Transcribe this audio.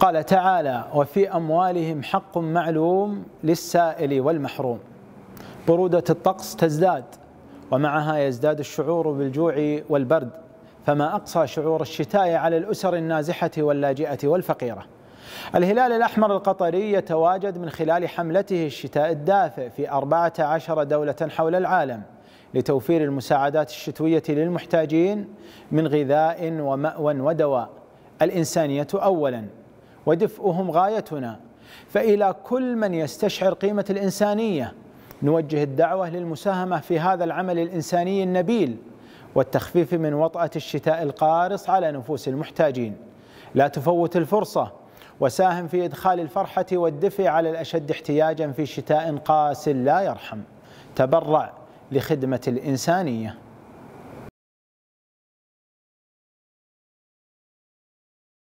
قال تعالى وفي أموالهم حق معلوم للسائل والمحروم. برودة الطقس تزداد ومعها يزداد الشعور بالجوع والبرد. فما أقصى شعور الشتاء على الأسر النازحة واللاجئة والفقيرة. الهلال الأحمر القطري يتواجد من خلال حملته الشتاء الدافئ في 14 دولة حول العالم لتوفير المساعدات الشتوية للمحتاجين من غذاء ومأوى ودواء. الإنسانية أولا. ودفئهم غايتنا. فإلى كل من يستشعر قيمة الإنسانية نوجه الدعوة للمساهمة في هذا العمل الإنساني النبيل والتخفيف من وطأة الشتاء القارص على نفوس المحتاجين. لا تفوت الفرصة وساهم في إدخال الفرحة والدفء على الأشد احتياجا في شتاء قاس لا يرحم. تبرع لخدمة الإنسانية.